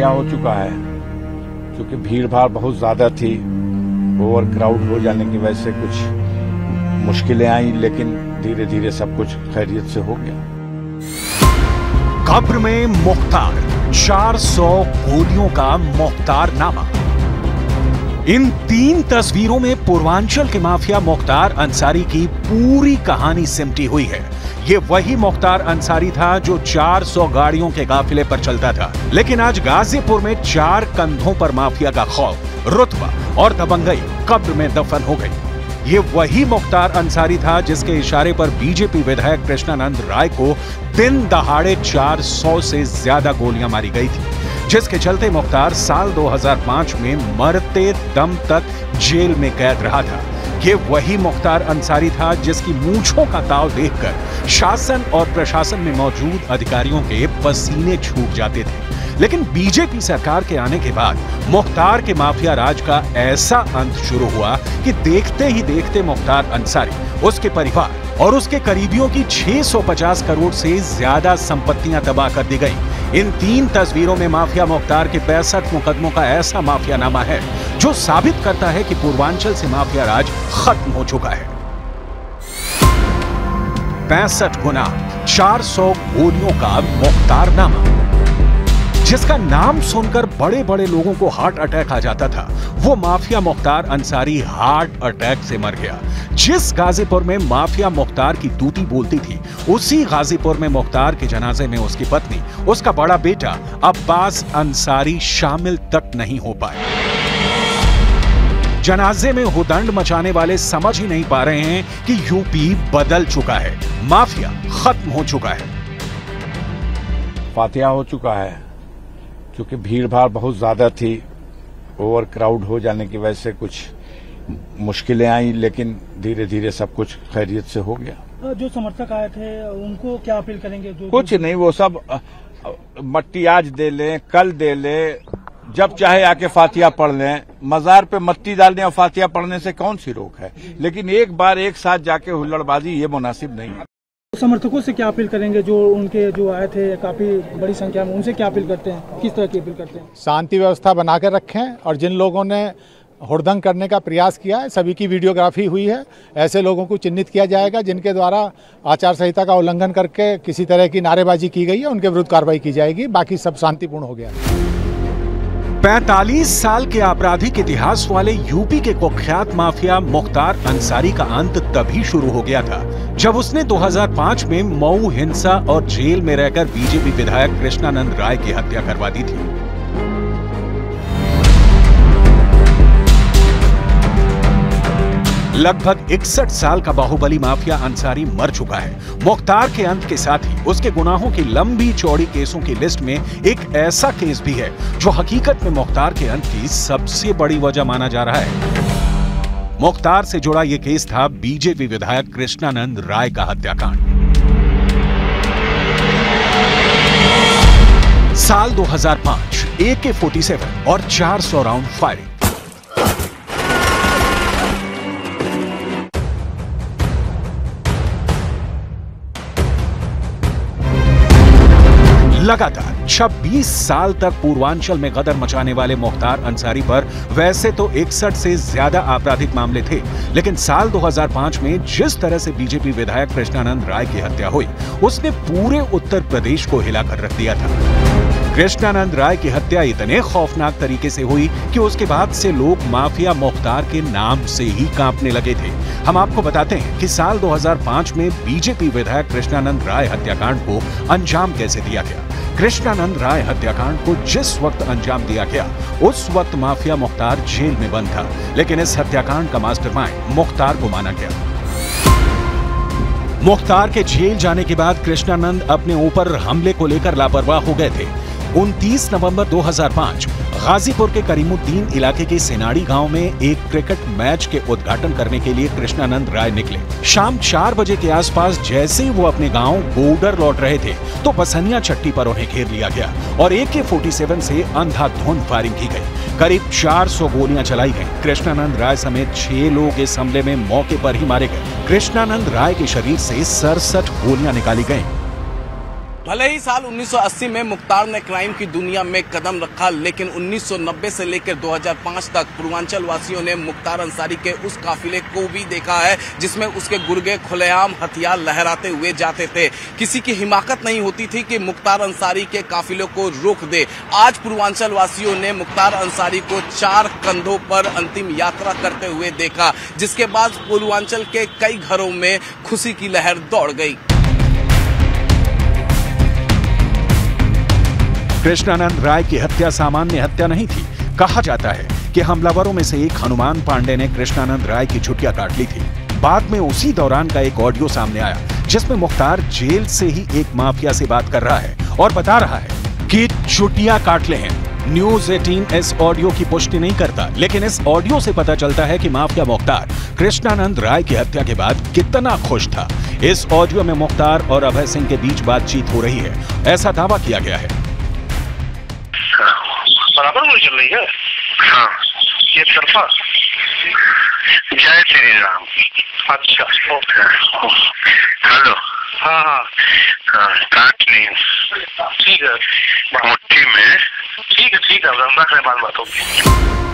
फातिहा हो चुका है? क्योंकि भीड़ भाड़ बहुत ज़्यादा थी, ओवर क्राउड हो जाने की वजह से कुछ मुश्किलें आई, लेकिन धीरे धीरे सब कुछ खैरियत से हो गया। कब्र में मुख्तार 400 गोलियों का मुख्तार नामा। इन तीन तस्वीरों में पूर्वांचल के माफिया मुख्तार अंसारी की पूरी कहानी सिमटी हुई है। ये वही मुख्तार अंसारी था जो 400 गाड़ियों के काफिले पर चलता था। लेकिन आज गाजीपुर में चार कंधों पर माफिया का खौफ, रुतबा और दबंगई कब्र में दफन हो गई। ये वही मुख्तार अंसारी था जिसके इशारे पर बीजेपी विधायक कृष्णानंद राय को दिन दहाड़े 400 से ज़्यादा गोलियाँ मारी गई थी। जिसके चलते मुख्तार साल 2005 में मरते दम तक जेल में कैद रहा था। ये वही मुख्तार अंसारी था जिसकी मूछों का ताव देखकर शासन और प्रशासन में मौजूद अधिकारियों के पसीने छूट जाते थे। लेकिन बीजेपी सरकार के आने के बाद मुख्तार के माफिया राज का ऐसा अंत शुरू हुआ कि देखते ही देखते मुख्तार अंसारी, उसके परिवार और उसके करीबियों की 650 करोड़ से ज़्यादा संपत्तियाँ तबाह कर दी गई। इन तीन तस्वीरों में माफिया मुख्तार के पैंसठ मुकदमों का ऐसा माफियानामा है, जो साबित करता है कि पूर्वांचल से माफिया राज खत्म हो चुका है। पैंसठ गुना 400 गोलियों का मुख्तार नामा जिसका नाम सुनकर बड़े बड़े लोगों को हार्ट अटैक आ जाता था, वो mafia Mukhtar Ansari heart attack से मर गया। जिस गाजीपुर में माफिया मुख्तार की तूती बोलती थी, उसी गाजीपुर में मुख्तार के जनाजे में उसकी पत्नी, उसका बड़ा बेटा, अब्बास अंसारी शामिल तक नहीं हो पाए। जनाजे में हुदंड मचाने वाले समझ ही नहीं पा रहे हैं कि यूपी बदल चुका है, माफिया खत्म हो चुका है। फातिहा हो चुका है। क्योंकि भीड़ भाड़ बहुत ज़्यादा थी। ओवर क्राउड हो जाने की वजह से कुछ मुश्किलें आई लेकिन धीरे धीरे सब कुछ खैरियत से हो गया। जो समर्थक आए थे उनको क्या अपील करेंगे? जो कुछ नहीं वो सब मट्टी आज दे लें कल दे लें जब चाहे आके फातिया पढ़ लें। मजार पे मट्टी डालने और फातिया पढ़ने से कौन सी रोक है? लेकिन एक बार एक साथ जाके हुल्लड़बाजी ये मुनासिब नहीं है। समर्थकों से क्या अपील करेंगे जो उनके जो आए थे काफ़ी बड़ी संख्या में उनसे क्या अपील करते हैं? किस तरह की अपील करते हैं? शांति व्यवस्था बना कर रखें और जिन लोगों ने हुड़दंग करने का प्रयास किया है सभी की वीडियोग्राफी हुई है ऐसे लोगों को चिन्हित किया जाएगा जिनके द्वारा आचार संहिता का उल्लंघन करके किसी तरह की नारेबाजी की गई है उनके विरुद्ध कार्रवाई की जाएगी बाकी सब शांतिपूर्ण हो गया 45 साल के आपराधिक इतिहास वाले यूपी के कुख्यात माफिया मुख्तार अंसारी का अंत तभी शुरू हो गया था। जब उसने 2005 में मऊ हिंसा और जेल में रहकर बीजेपी विधायक कृष्णानंद राय की हत्या करवा दी थी। लगभग इकसठ साल का बाहुबली माफिया अंसारी मर चुका है। मुख्तार के अंत के साथ ही उसके गुनाहों की लंबी चौड़ी केसों की लिस्ट में एक ऐसा केस भी है, जो हकीकत में मुख्तार के अंत की सबसे बड़ी वजह माना जा रहा है। मुख्तार से जुड़ा यह केस था बीजेपी विधायक कृष्णानंद राय का हत्याकांड। साल 2005 एके 47 और 400 राउंड फायरिंग लगातार 26 साल तक पूर्वांचल में गदर मचाने वाले मुख्तार अंसारी पर वैसे तो इकसठ से ज़्यादा आपराधिक मामले थे, लेकिन साल 2005 में जिस तरह से बीजेपी विधायक कृष्णानंद राय की हत्या हुई, उसने पूरे उत्तर प्रदेश को हिलाकर रख दिया था। कृष्णानंद राय की हत्या इतने खौफनाक तरीके से हुई कि उसके बाद से लोग माफिया मुख्तार के नाम से ही कांपने लगे थे। हम आपको बताते हैं कि साल 2005 में बीजेपी विधायक कृष्णानंद राय हत्याकांड को अंजाम कैसे दिया गया। कृष्णानंद राय हत्याकांड को जिस वक्त अंजाम दिया गया, उस वक्त माफिया मुख्तार जेल में बंद था, लेकिन इस हत्याकांड का मास्टरमाइंड मुख्तार को माना गया। मुख्तार के जेल जाने के बाद कृष्णानंद अपने ऊपर हमले को लेकर लापरवाह हो गए थे। 29 नवंबर 2005 गाजीपुर के करीमुद्दीन इलाके के सेनाड़ी गाँव में एक क्रिकेट मैच के उद्घाटन करने के लिए कृष्णानंद राय निकले शाम चार बजे के आसपास जैसे ही वो अपने गाँव गोडर लौट रहे थे तो बसनिया चट्टी पर उन्हें घेर लिया गया और ए के फोर्टी सेवन से अंधाधुंध फायरिंग की गई करीब 400 गोलियाँ चलाई गईं। कृष्णानंद राय समेत छह लोग इस हमले में मौके पर ही मारे गए कृष्णानंद राय के शरीर से सड़सठ गोलियाँ निकाली गईं। भले ही साल 1980 में मुख्तार ने क्राइम की दुनिया में कदम रखा, लेकिन 1990 से लेकर 2005 तक पूर्वांचल वासियों ने मुख्तार अंसारी के उस काफिले को भी देखा है, जिसमें उसके गुर्गे खुलेआम हथियार लहराते हुए जाते थे। किसी की हिमाकत नहीं होती थी कि मुख्तार अंसारी के काफिले को रोक दे। आज पूर्वांचल वासियों ने मुख्तार अंसारी को चार कंधों पर अंतिम यात्रा करते हुए देखा, जिसके बाद पूर्वांचल के कई घरों में खुशी की लहर दौड़ गई। कृष्णानंद राय की हत्या सामान्य हत्या नहीं थी। कहा जाता है कि हमलावरों में से एक हनुमान पांडे ने कृष्णानंद राय की छुट्टियाँ काट ली थी। बाद में उसी दौरान का एक ऑडियो सामने आया, जिसमें मुख्तार जेल से ही एक माफिया से बात कर रहा है और बता रहा है कि छुट्टियाँ काट ले हैं। न्यूज़ 18 इस ऑडियो की पुष्टि नहीं करता, लेकिन इस ऑडियो से पता चलता है कि माफिया मुख्तार कृष्णानंद राय की हत्या के बाद कितना खुश था। इस ऑडियो में मुख्तार और अभय सिंह के बीच बातचीत हो रही है। ऐसा दावा किया गया है। बराबर बोली चल रही है? हाँ। ये तरफा जय श्री राम अच्छा ओके। हेलो। हाँ हाँ। हाँ, काट नहीं ठीक है। मुट्ठी में। ठीक है ठीक है बात बात होगी।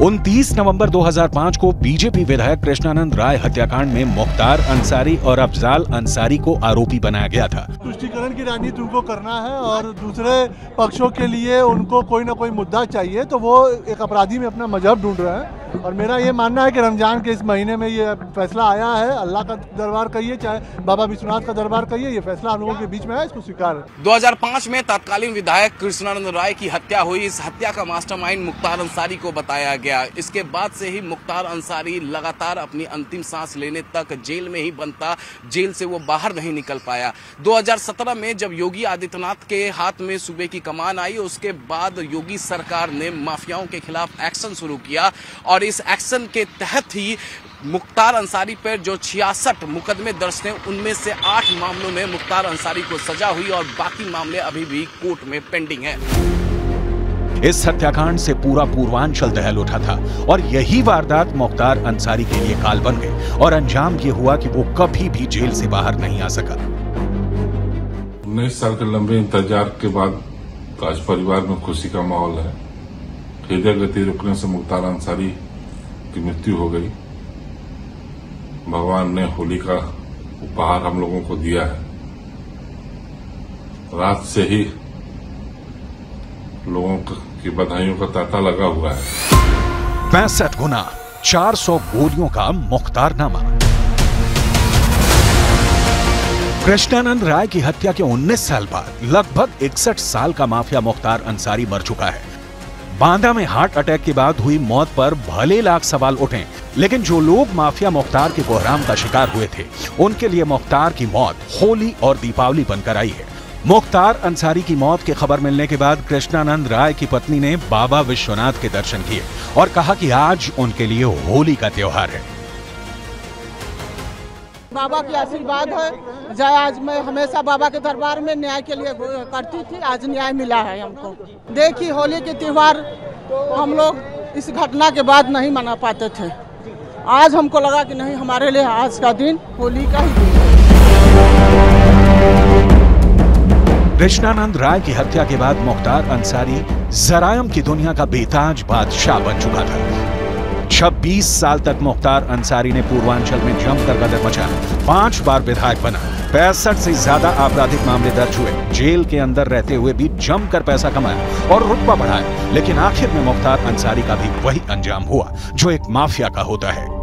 29 नवंबर 2005 को बीजेपी विधायक कृष्णानंद राय हत्याकांड में मुख्तार अंसारी और अफजाल अंसारी को आरोपी बनाया गया था। तुष्टिकरण की राजनीति उनको करना है और दूसरे पक्षों के लिए उनको कोई ना कोई मुद्दा चाहिए तो वो एक अपराधी में अपना मज़हब ढूंढ रहे हैं। और मेरा ये मानना है कि रमज़ान के इस महीने में ये फैसला आया है। अल्लाह का दरबार कहिए, चाहे बाबा विश्वनाथ का दरबार कहिए, ये फैसला हम लोगों के बीच में है, इसको स्वीकार है। 2005 में तत्कालीन विधायक कृष्णानंद राय की हत्या हुई। इस हत्या का मास्टरमाइंड मुख्तार अंसारी को बताया गया। इसके बाद से ही मुख्तार अंसारी लगातार अपनी अंतिम सांस लेने तक जेल में ही बनता जेल से वो बाहर नहीं निकल पाया। 2017 में जब योगी आदित्यनाथ के हाथ में सूबे की कमान आई, उसके बाद योगी सरकार ने माफियाओं के खिलाफ एक्शन शुरू किया और इस एक्शन के तहत ही मुख्तार अंसारी पर जो छियासठ मुकदमे दर्ज थे उनमें से आठ मामलों में मुख्तार अंसारी को सजा हुई और बाकी मामले अभी भी कोर्ट में पेंडिंग है। इस हत्याकांड से पूरा पूर्वांचल दहल उठा था और यही वारदात मुख्तार अंसारी के लिए काल बन गई और अंजाम ये हुआ कि वो कभी भी जेल से बाहर नहीं आ सका। उन्नीस साल के लंबे इंतज़ार के बाद आज परिवार में खुशी का माहौल है। हृदय गति रुकने से मुख्तार अंसारी की मृत्यु हो गई। भगवान ने होली का उपहार हम लोगों को दिया है। रात से ही लोगों की बधाइयों का तांता लगा हुआ है। पैंसठ गुना 400 गोलियों का मुख्तारनामा। कृष्णानंद राय की हत्या के 19 साल बाद लगभग 61 साल का माफिया मुख्तार अंसारी मर चुका है। बांदा में हार्ट अटैक के बाद हुई मौत पर भले लाख सवाल उठे, लेकिन जो लोग माफिया मुख्तार के कोहराम का शिकार हुए थे, उनके लिए मुख्तार की मौत होली और दीपावली बनकर आई है। मुख्तार अंसारी की मौत की खबर मिलने के बाद कृष्णानंद राय की पत्नी ने बाबा विश्वनाथ के दर्शन किए और कहा कि आज उनके लिए होली का त्योहार है। बाबा की आशीर्वाद है। जय आज मैं हमेशा बाबा के दरबार में न्याय के लिए करती थी, आज न्याय मिला है हमको। देखिए होली के त्योहार हम लोग इस घटना के बाद नहीं मना पाते थे। आज हमको लगा कि नहीं, हमारे लिए आज का दिन होली का ही दिन कृष्णानंद राय की हत्या के बाद मुख्तार अंसारी जरायम की दुनिया का बेताज बादशाह बन चुका था। 26 साल तक मुख्तार अंसारी ने पूर्वांचल में जमकर कदर मचाया पाँच बार विधायक बना। पैंसठ से ज़्यादा आपराधिक मामले दर्ज हुए। जेल के अंदर रहते हुए भी जमकर पैसा कमाया और रुतबा बढ़ाया। लेकिन आखिर में मुख्तार अंसारी का भी वही अंजाम हुआ, जो एक माफिया का होता है।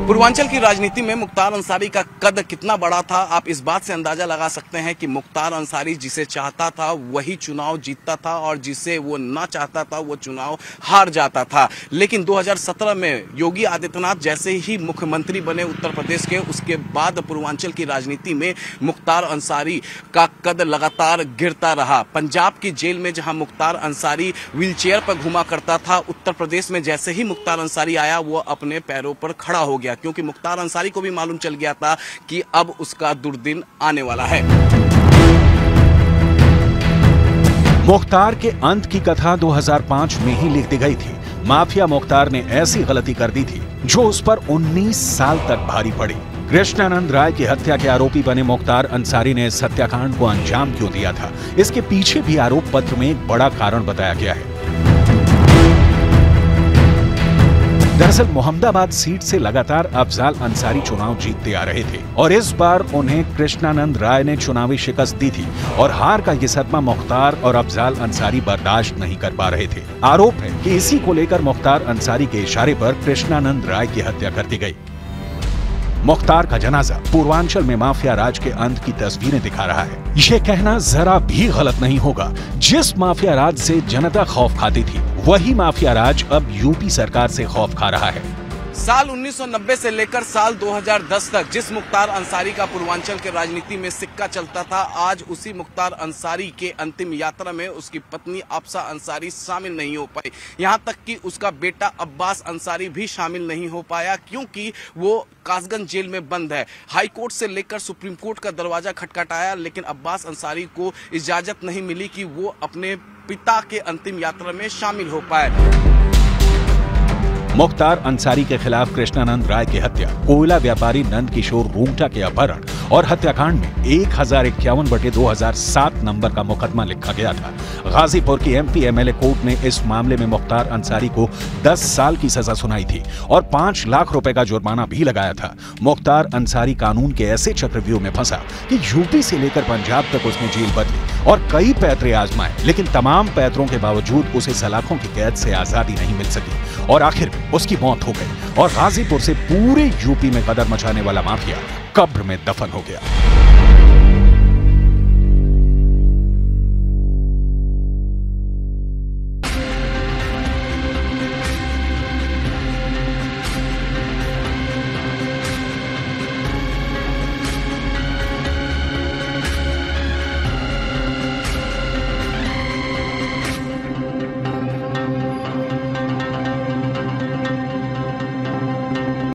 पूर्वांचल की राजनीति में मुख्तार अंसारी का कद कितना बड़ा था, आप इस बात से अंदाज़ा लगा सकते हैं कि मुख्तार अंसारी जिसे चाहता था, वही चुनाव जीतता था और जिसे वो ना चाहता था, वो चुनाव हार जाता था। लेकिन 2017 में योगी आदित्यनाथ जैसे ही मुख्यमंत्री बने उत्तर प्रदेश के, उसके बाद पूर्वांचल की राजनीति में मुख्तार अंसारी का कद लगातार गिरता रहा। पंजाब की जेल में जहाँ मुख्तार अंसारी व्हीलचेयर पर घुमा करता था, उत्तर प्रदेश में जैसे ही मुख्तार अंसारी आया, वो अपने पैरों पर खड़ा हो गया। क्योंकि मुख्तार अंसारी को भी मालूम चल गया था कि अब उसका दुर्दिन आने वाला है। मुख्तार के अंत की कथा 2005 में ही लिख दी गई थी। माफिया मुख्तार ने ऐसी गलती कर दी थी, जो उस पर 19 साल तक भारी पड़ी। कृष्णानंद राय की हत्या के आरोपी बने मुख्तार अंसारी ने इस हत्याकांड को अंजाम क्यों दिया था? इसके पीछे भी आरोप पत्र में एक बड़ा कारण बताया गया है। दरअसल मोहम्मदाबाद सीट से लगातार अफजाल अंसारी चुनाव जीतते आ रहे थे और इस बार उन्हें कृष्णानंद राय ने चुनावी शिकस्त दी थी और हार का ये सदमा मुख्तार और अफजाल अंसारी बर्दाश्त नहीं कर पा रहे थे। आरोप है कि इसी को लेकर मुख्तार अंसारी के इशारे पर कृष्णानंद राय की हत्या कर दी गई। मुख्तार का जनाजा पूर्वांचल में माफिया राज के अंत की तस्वीरें दिखा रहा है। ये कहना जरा भी गलत नहीं होगा। जिस माफिया राज से जनता खौफ खाती थी वही माफिया राज अब यूपी सरकार से खौफ खा रहा है। साल 1990 से लेकर साल 2010 तक जिस मुख्तार अंसारी का पूर्वांचल के राजनीति में सिक्का चलता था, आज उसी मुख्तार अंसारी के अंतिम यात्रा में उसकी पत्नी अफसा अंसारी शामिल नहीं हो पाई। यहाँ तक कि उसका बेटा अब्बास अंसारी भी शामिल नहीं हो पाया, क्योंकि वो कासगंज जेल में बंद है। हाई कोर्ट से लेकर सुप्रीम कोर्ट का दरवाज़ा खटखटाया, लेकिन अब्बास अंसारी को इजाज़त नहीं मिली कि वो अपने पिता के अंतिम यात्रा में शामिल हो पाए। मुख्तार अंसारी के खिलाफ कृष्णानंद राय की हत्या कोयला व्यापारी नंद किशोर रूंगटा के अपहरण और हत्याकांड में एक हज़ार इक्यावन बटे दो हज़ार सात नंबर का मुकदमा लिखा गया था। गाजीपुर की एमपी एमएलए कोर्ट ने इस मामले में मुख्तार अंसारी को 10 साल की सजा सुनाई थी और पाँच लाख रुपए का जुर्माना भी लगाया था। मुख्तार अंसारी कानून के ऐसे चक्रव्यूह में फंसा कि यूपी से लेकर पंजाब तक उसने जेल बदली और कई पैतरे आजमाए, लेकिन तमाम पैतरों के बावजूद उसे सलाखों की कैद से आज़ादी नहीं मिल सकी और आखिर उसकी मौत हो गई और गाजीपुर से पूरे यूपी में कदर मचाने वाला माफिया कब्र में दफन हो गया।